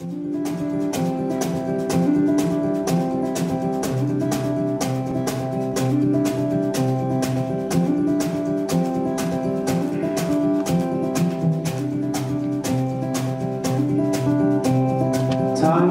Time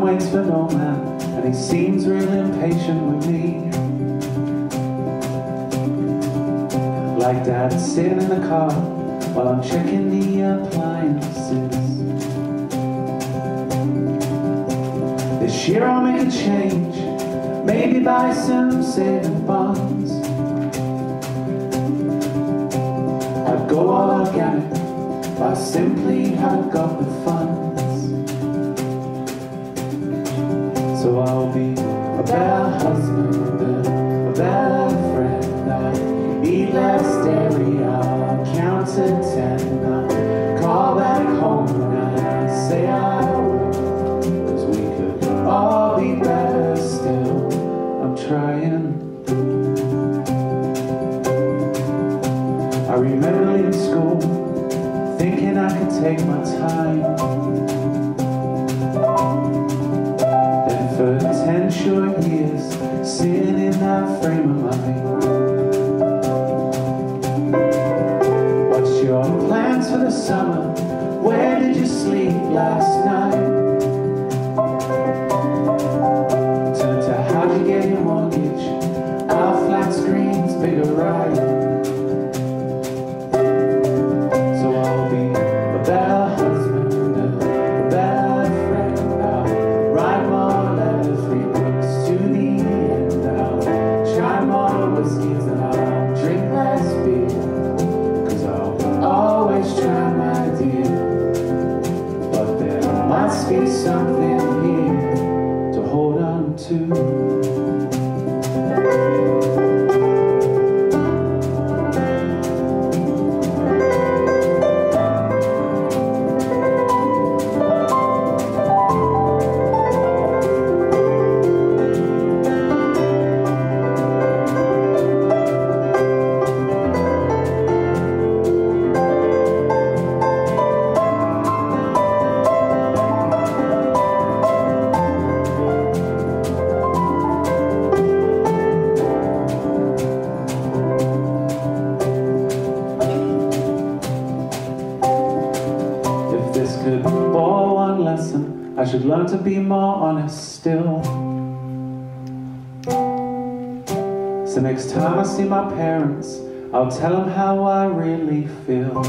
waits for no man, and he seems real impatient with me. Like dad sitting in the car while I'm checking the appliances. Year I'll make a change, maybe buy some saving bonds. I'd go organic, but I simply haven't got the funds. Trying. I remember leaving school, thinking I could take my time. Then for ten short years, sitting in that frame of mind. What's your plans for the summer? Where did you sleep last night? So next time I see my parents, I'll tell them how I really feel.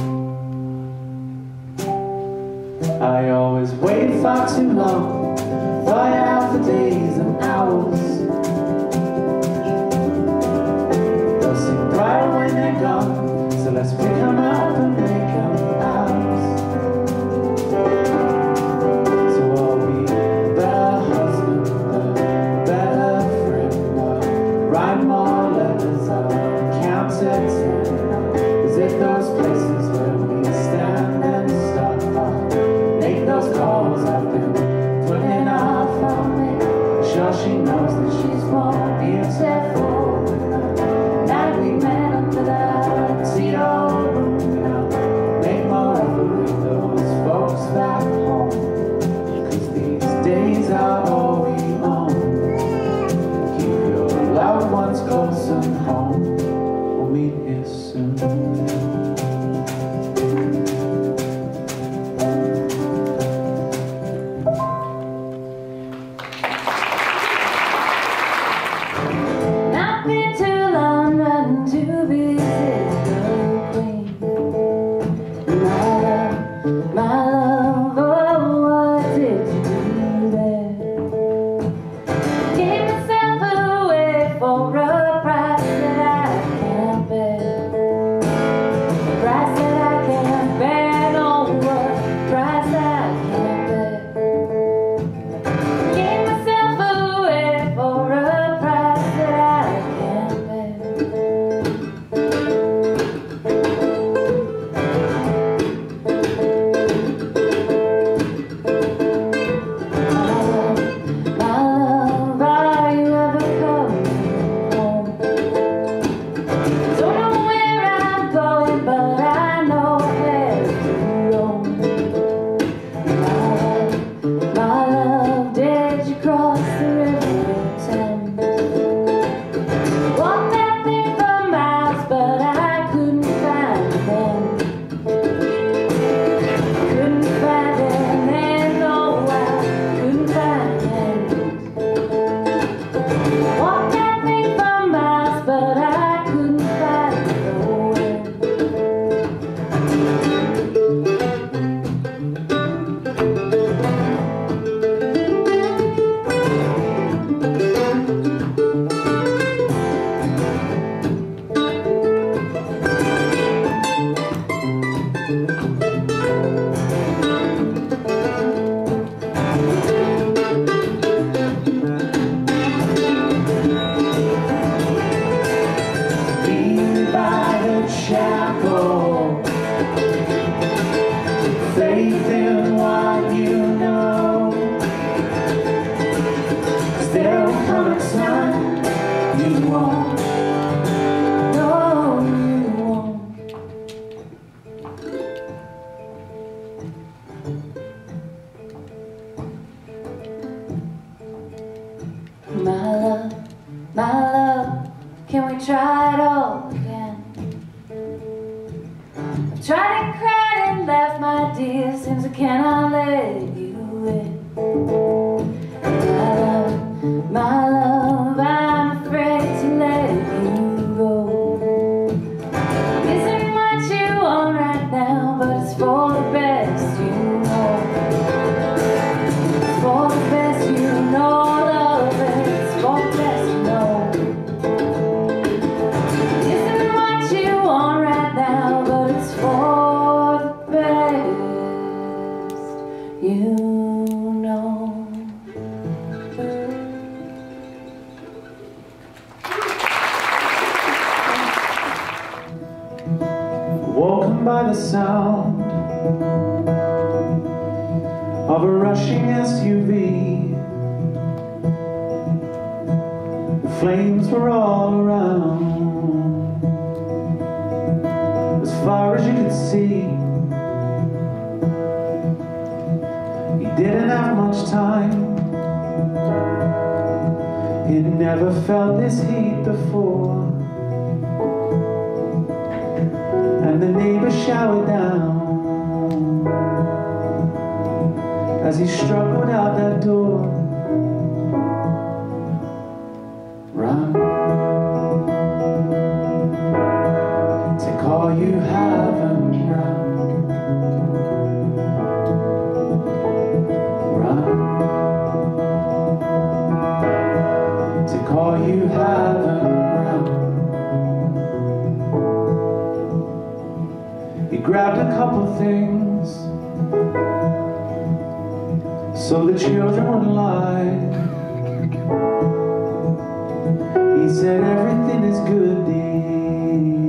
I always wait far too long, fly out for days and hours. They'll seem bright when they're gone, so let's pick them up My love, my love, can we try it all again? I've tried and cried and left, my dear, seems I cannot let you sound of a rushing SUV. The flames were all around, as far as you could see. He didn't have much time. He'd never felt this heat before. And the neighbors showered down as he struggled out that door. Run. Take all you so the children would lie. He said everything is good, dear.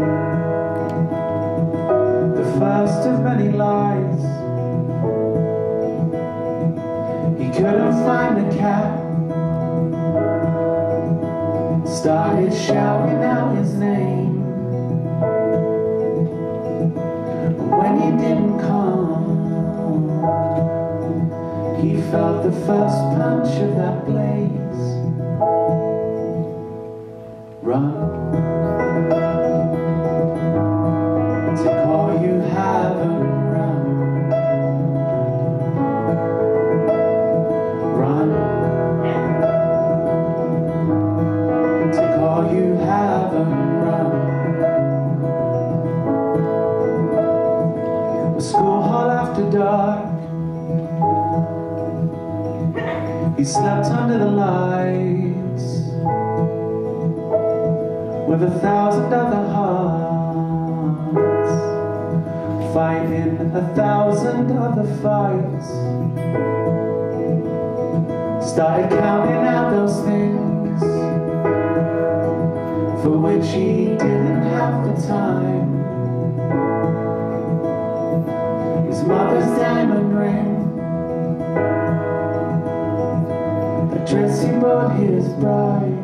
The first of many lies. He couldn't find the cat. Started shouting out his name. Felt the first punch of that blaze. Run. With a thousand other hearts fighting a thousand other fights. Started counting out those things for which he didn't have the time. His mother's diamond ring. The dress he bought his bride.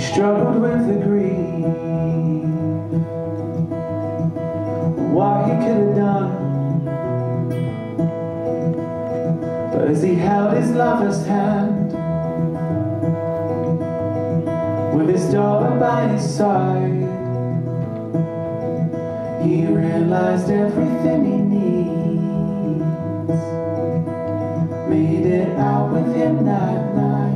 Struggled with the grief. What he could have done. But as he held his lover's hand, with his daughter by his side. He realized everything he needs. Made it out with him that night.